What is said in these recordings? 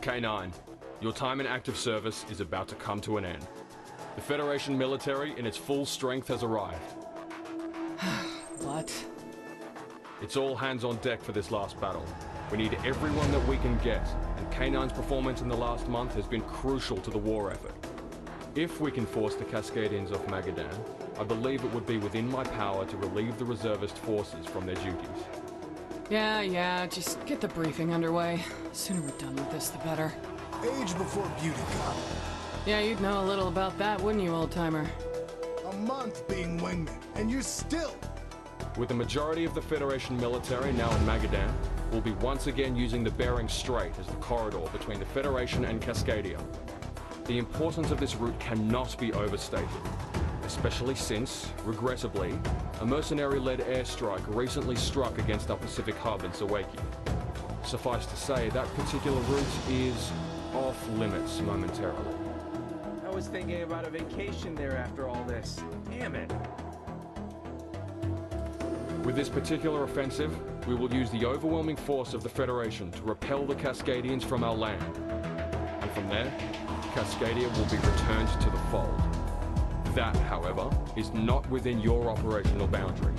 K9, your time in active service is about to come to an end. The Federation military in its full strength has arrived. What? It's all hands on deck for this last battle. We need everyone that we can get, and K9's performance in the last month has been crucial to the war effort. If we can force the Cascadians off Magadan, I believe it would be within my power to relieve the reservist forces from their duties. Yeah, yeah, just get the briefing underway. The sooner we're done with this, the better. Age before beauty, Cop. Yeah, you'd know a little about that, wouldn't you, old timer? A month being wingman, and you're still... With the majority of the Federation military now in Magadan, we'll be once again using the Bering Strait as the corridor between the Federation and Cascadia. The importance of this route cannot be overstated, especially since, regrettably, a mercenary-led airstrike recently struck against our Pacific hub in Sawaki. Suffice to say, that particular route is off limits momentarily. I was thinking about a vacation there after all this. Damn it. With this particular offensive, we will use the overwhelming force of the Federation to repel the Cascadians from our land. And from there, Cascadia will be returned to the fold. That, however, is not within your operational boundaries.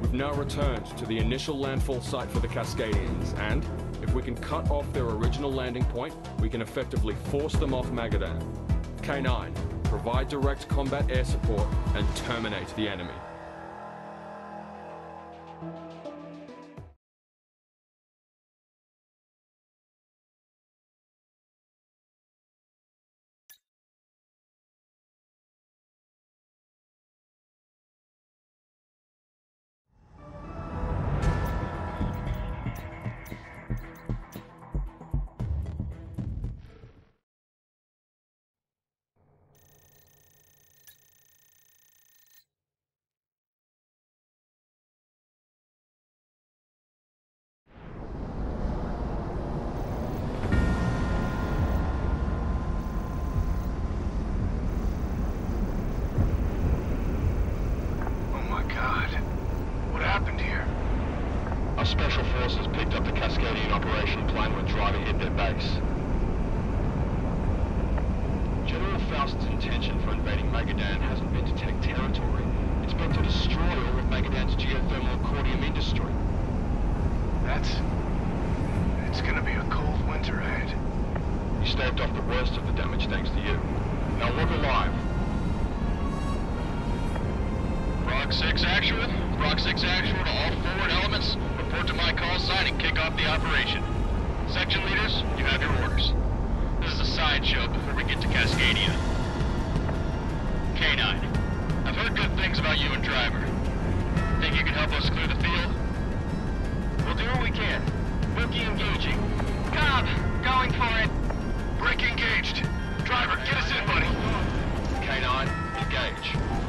We've now returned to the initial landfall site for the Cascadians, and if we can cut off their original landing point, we can effectively force them off Magadan. K9, provide direct combat air support and terminate the enemy. 6. Rock 6 actual to all forward elements. Report to my call sign and kick off the operation. Section leaders, you have your orders. This is a sideshow before we get to Cascadia. K9, I've heard good things about you and Driver. Think you can help us clear the field? We'll do what we can. Rookie engaging. Cobb, going for it. Break engaged. Driver, get us in, buddy. K9, engage.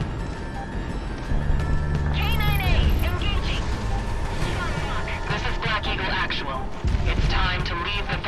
Actual. It's time to leave the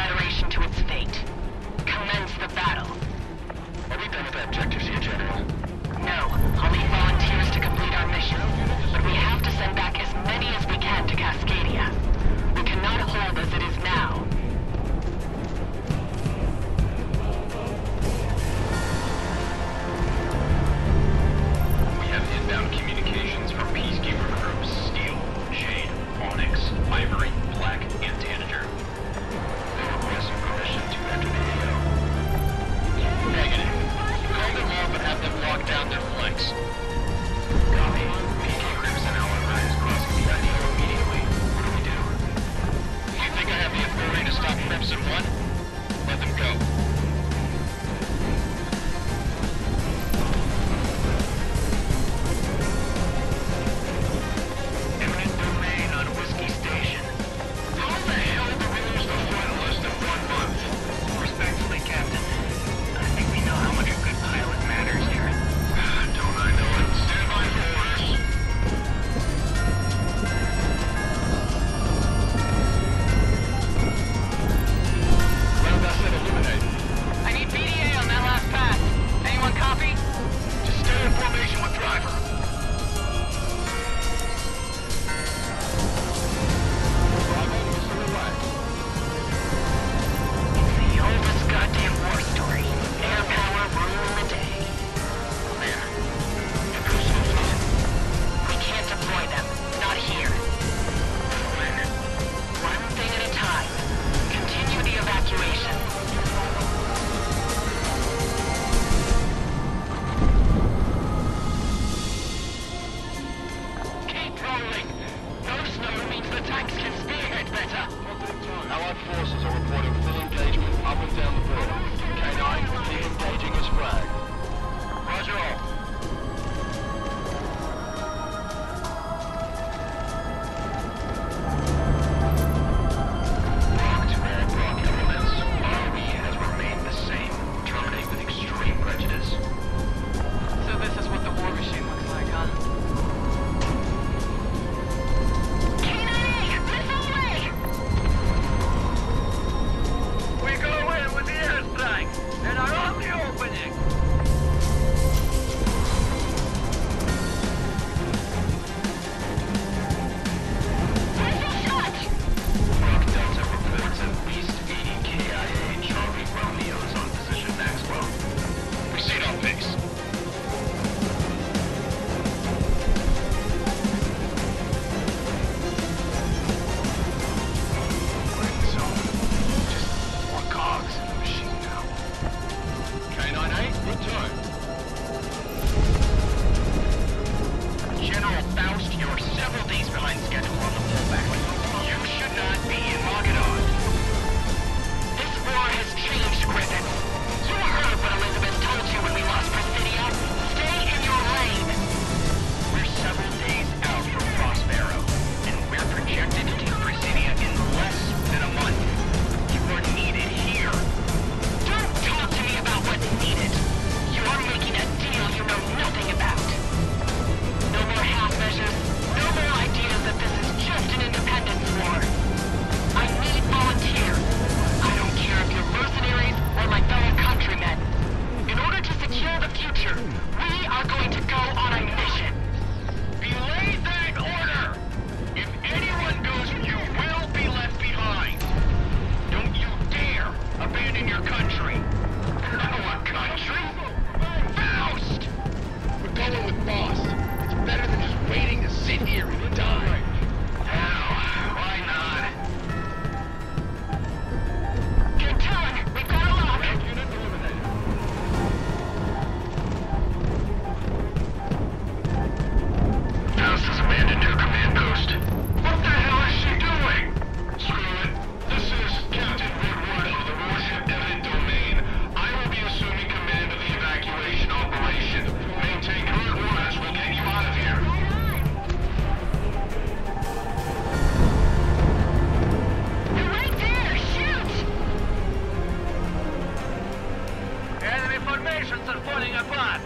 formations are falling apart.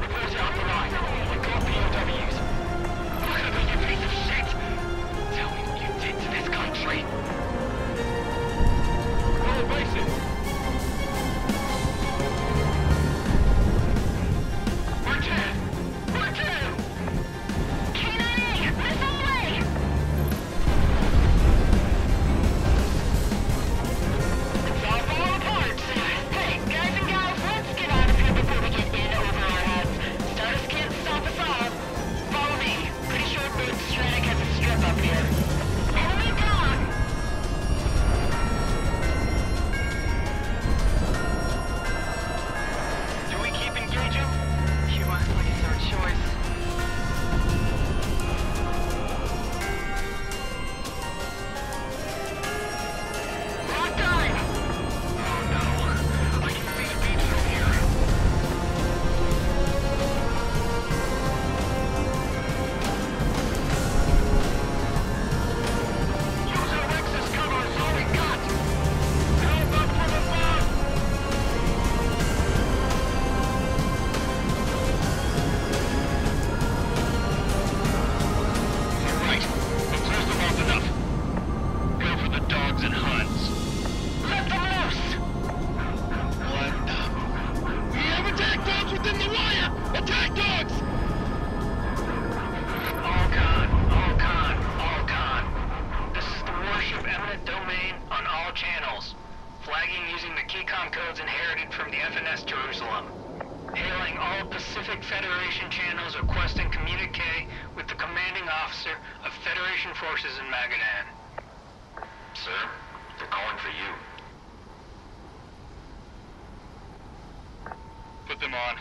We're closing up the line. We've got POWs. Look at me, you piece of shit! Tell me what you did to this country! We're all bases. Pacific Federation channels requesting communique with the commanding officer of Federation forces in Magadan. Sir, they're calling for you. Put them on.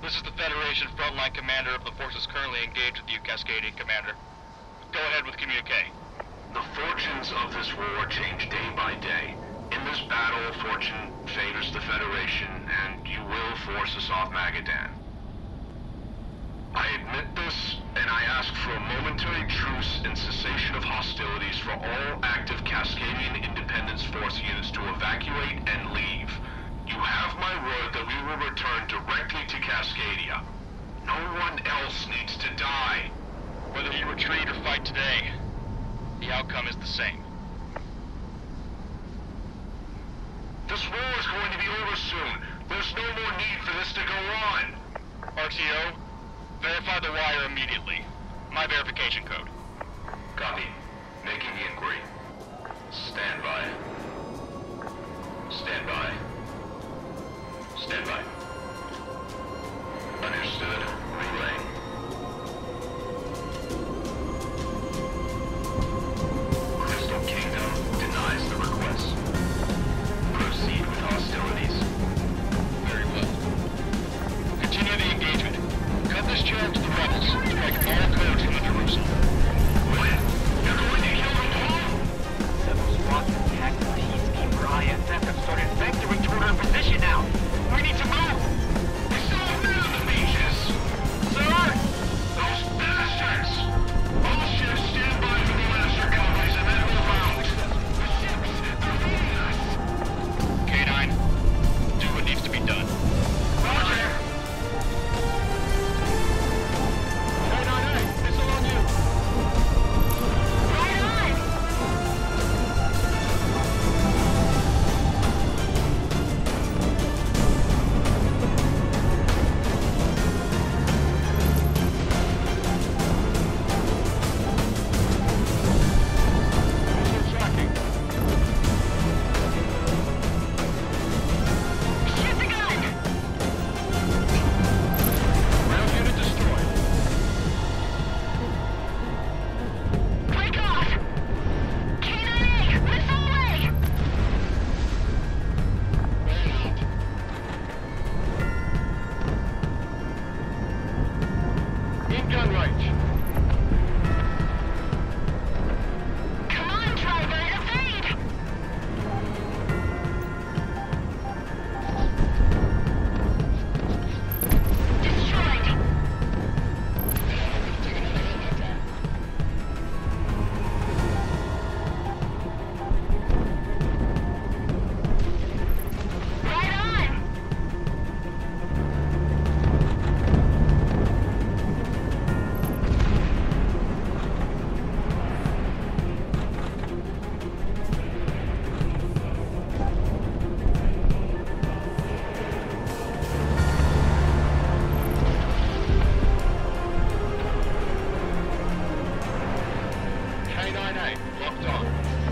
This is the Federation frontline commander of the forces currently engaged with you, Cascadian Commander. Go ahead with communique. The fortunes of this war change day by day. This battle, fortune favors the Federation, and you will force us off Magadan. I admit this, and I ask for a momentary truce and cessation of hostilities for all active Cascadian Independence Force units to evacuate and leave. You have my word that we will return directly to Cascadia. No one else needs to die. Whether you retreat or fight today, the outcome is the same. This war is going to be over soon. There's no more need for this to go on. RTO, verify the wire immediately. My verification code. Copy. Making the inquiry. Stand by. K9A, locked on.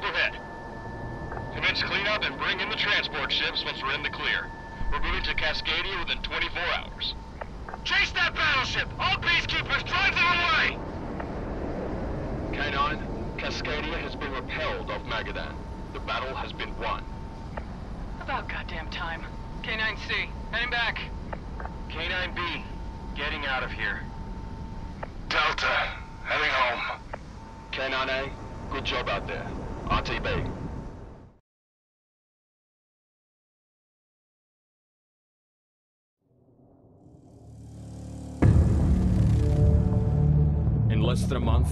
Overhead. Commence cleanup and bring in the transport ships once we're in the clear. We're moving to Cascadia within 24 hours. Chase that battleship! All peacekeepers, drive them away! K-9, Cascadia has been repelled off Magadan. The battle has been won. About goddamn time. K9C, heading back. K9B, getting out of here. Delta, heading home. K-9A, good job out there. RTB. In less than a month,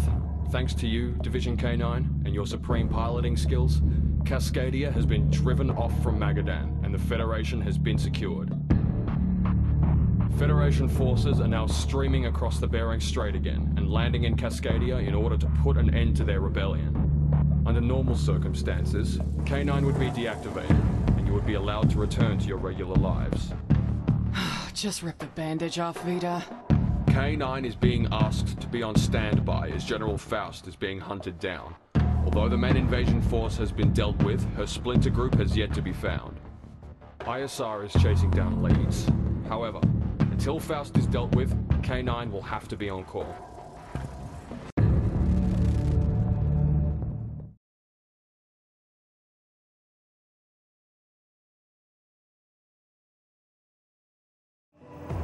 thanks to you, Division K9, and your supreme piloting skills, Cascadia has been driven off from Magadan, and the Federation has been secured. Federation forces are now streaming across the Bering Strait again and landing in Cascadia in order to put an end to their rebellion. Under normal circumstances, K9 would be deactivated, and you would be allowed to return to your regular lives. Just rip the bandage off, Vita. K9 is being asked to be on standby as General Faust is being hunted down. Although the main invasion force has been dealt with, her splinter group has yet to be found. ISR is chasing down leads. However, until Faust is dealt with, K9 will have to be on call.